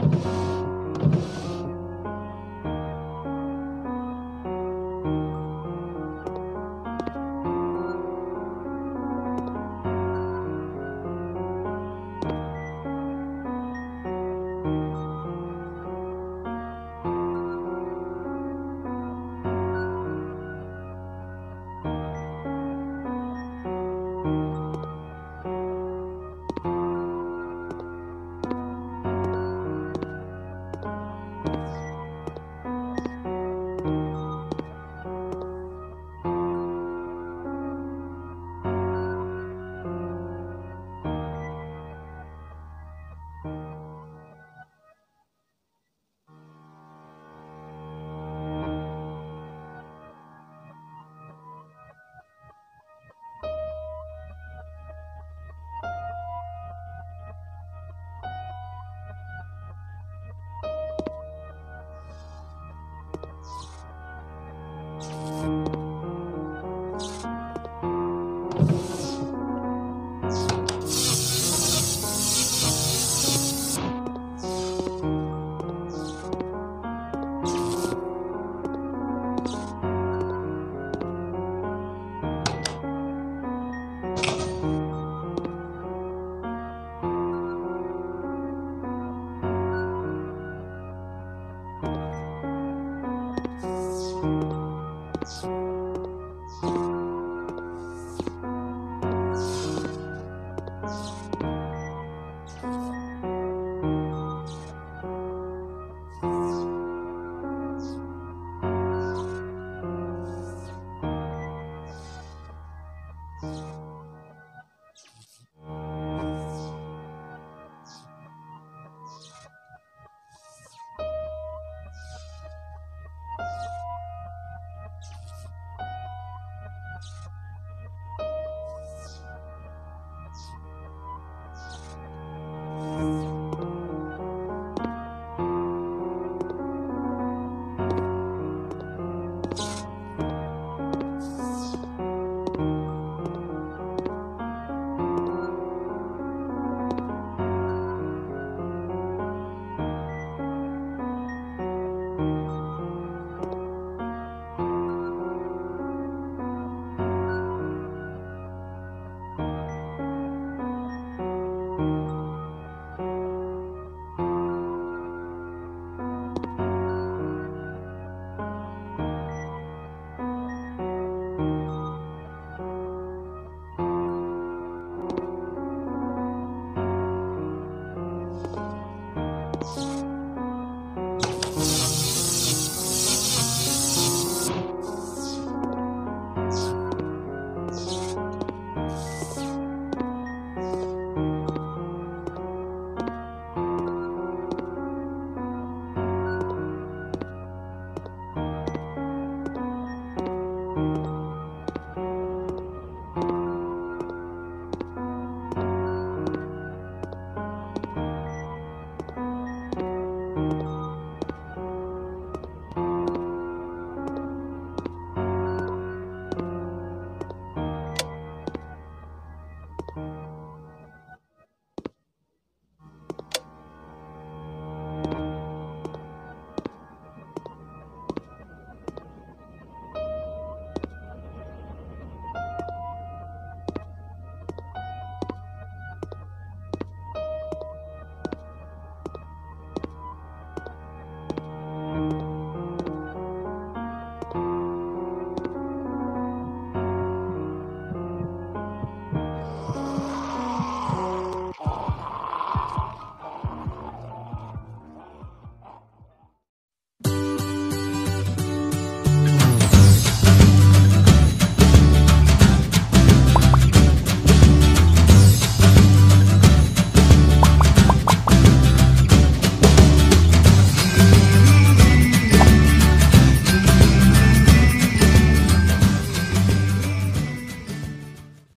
Bye.